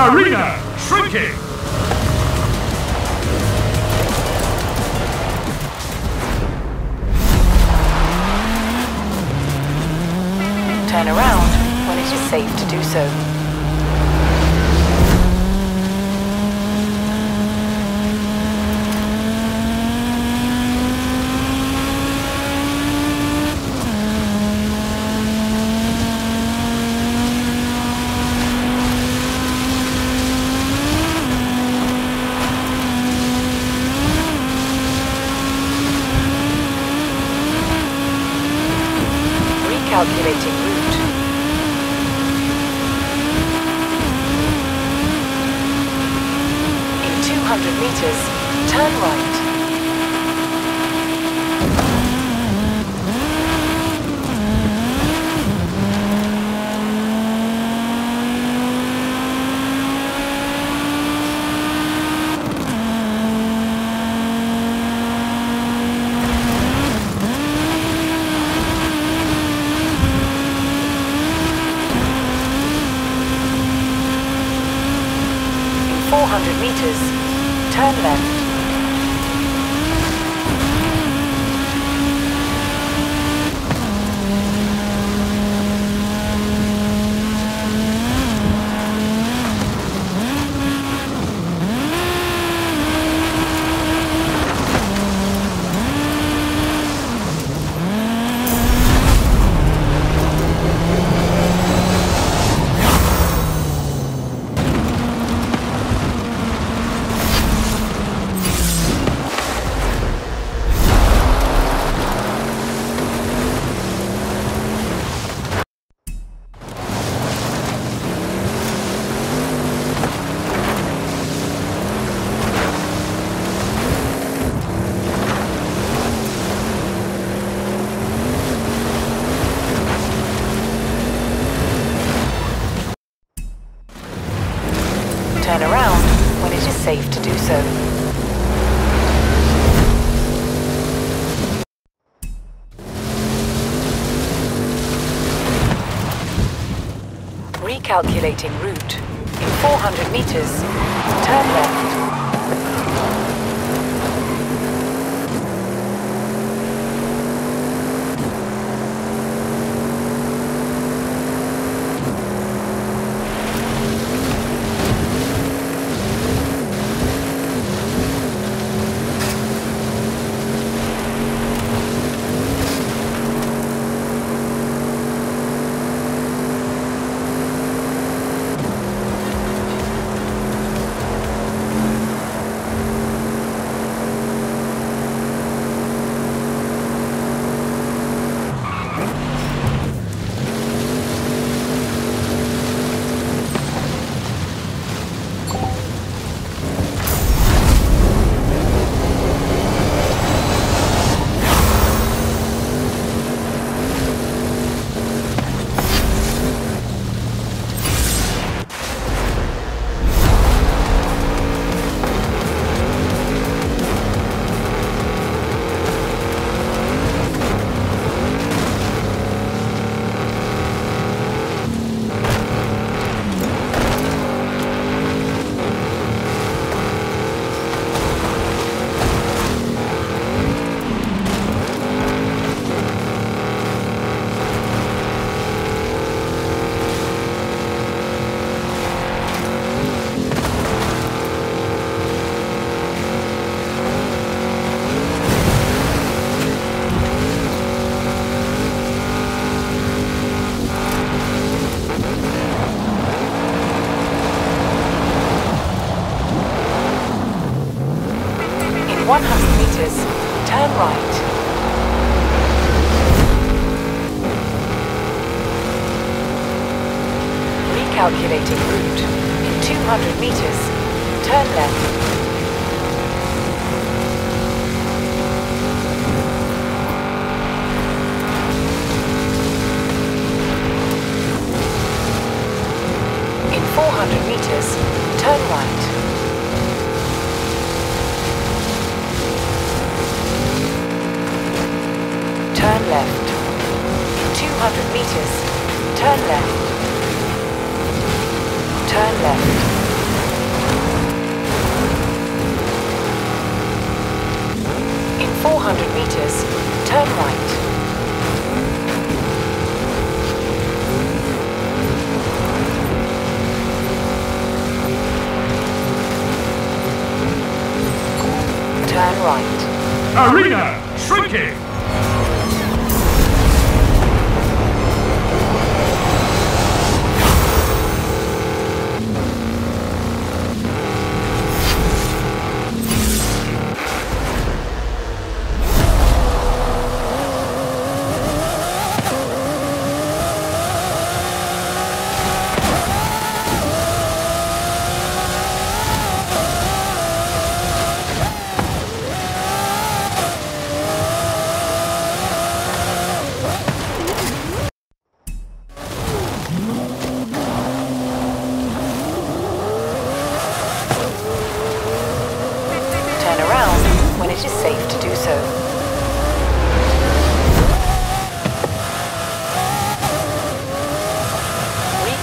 Arena shrinking. Turn around when it is safe to do so. Turn around when it is safe to do so. Recalculating route. In 400 meters, turn left.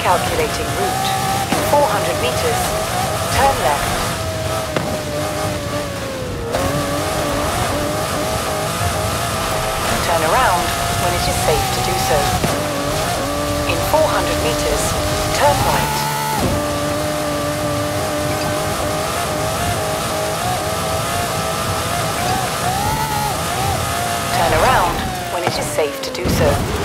Recalculating route. In 400 meters, turn left. Turn around when it is safe to do so. In 400 meters, turn right. Turn around when it is safe to do so.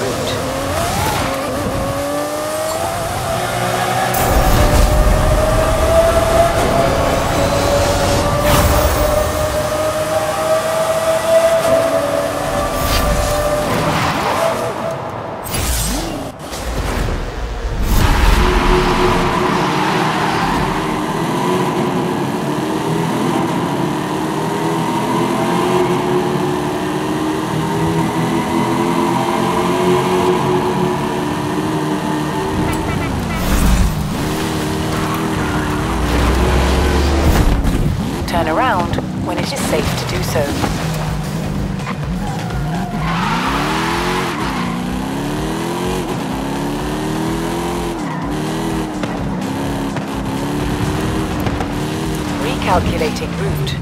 Route.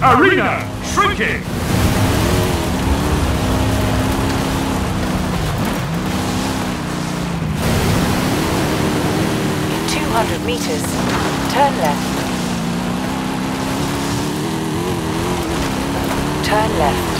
Arena shrinking. In 200 meters, turn left. Turn left.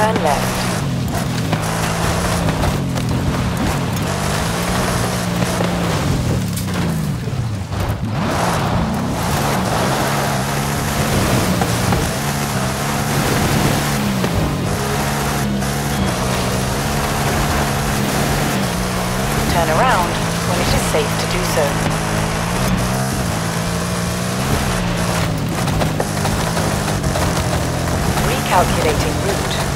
Turn around when it is safe to do so. Recalculating route.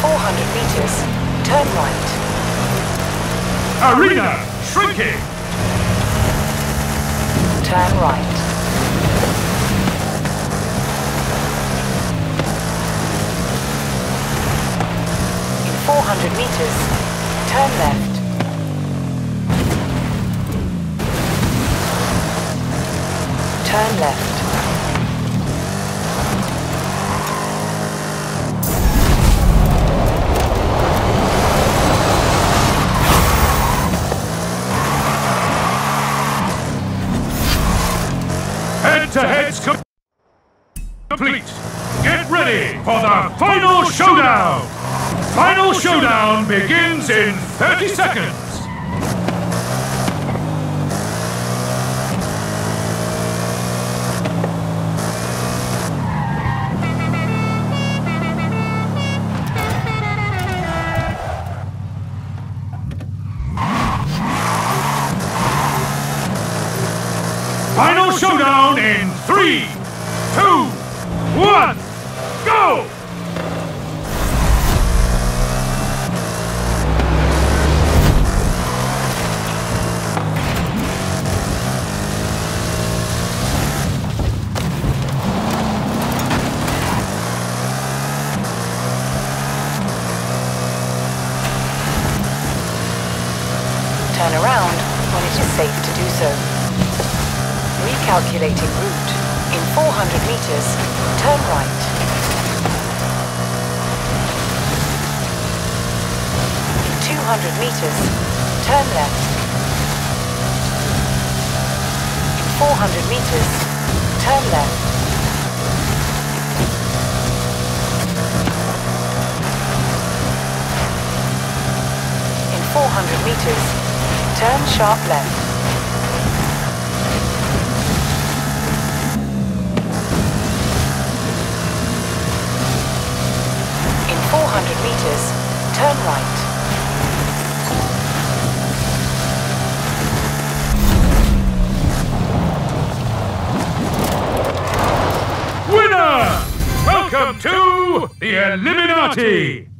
400 meters, turn right. Arena shrinking. Turn right. In 400 meters, turn left. Turn left. Showdown. Final showdown begins in 30 seconds. So. Recalculating route. In 400 meters, turn right. In 200 meters, turn left. In 400 meters, turn left. In 400 meters, turn sharp left. In 400 meters, turn right. Winner! Welcome to the Illuminati!